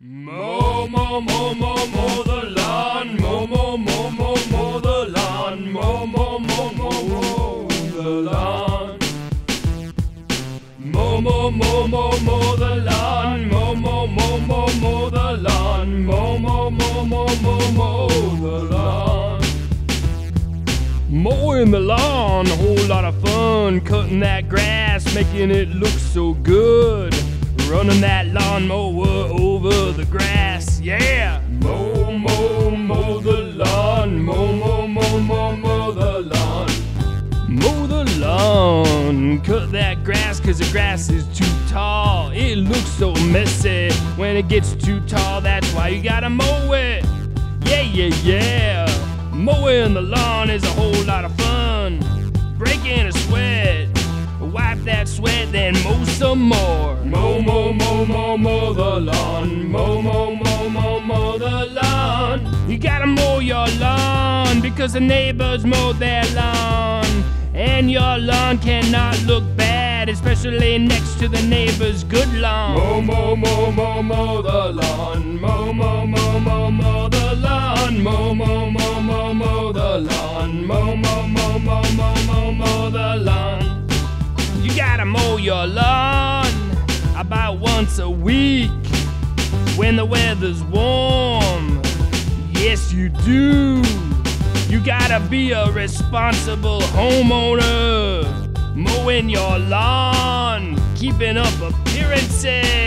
Mow, mow, mow, mow, mow the lawn. Mow, mow, mow, mow, mow the lawn. Mow, mow, mow, mow, mow the lawn. Mow, mow, mow, mow, mow the lawn. Mow, mow, mow, mow, mow the lawn. Mow, mow, mow, mow, mow, mow the lawn. Mowing the lawn, a whole lot of fun. Cutting that grass, making it look so good. Running that lawnmower over the grass, yeah. Mow, mow, mow the lawn. Mow, mow, mow, mow, mow the lawn. Mow the lawn, cut that grass cause the grass is too tall. It looks so messy when it gets too tall, that's why you gotta mow it. Yeah, yeah, yeah. Mowing the lawn is a whole lot of fun. Breaking a sweat, wipe that sweat, then mow some more. Mow, mow, mow, mow, mow the lawn. Mow, mow, mow, mow, mow the lawn. You gotta mow your lawn because the neighbors mow their lawn. And your lawn cannot look bad, especially next to the neighbor's good lawn. Mow, mow, mow, mow, mow the lawn. Mow, mow, mow, mow, mow the lawn. Mow, mow, mow, mow, mow the lawn. Mow, mow, mow, mow, mow, mow, mow the lawn. You gotta mow your lawn about once a week when the weather's warm. Yes, you do. You gotta be a responsible homeowner. Mowing your lawn, keeping up appearances.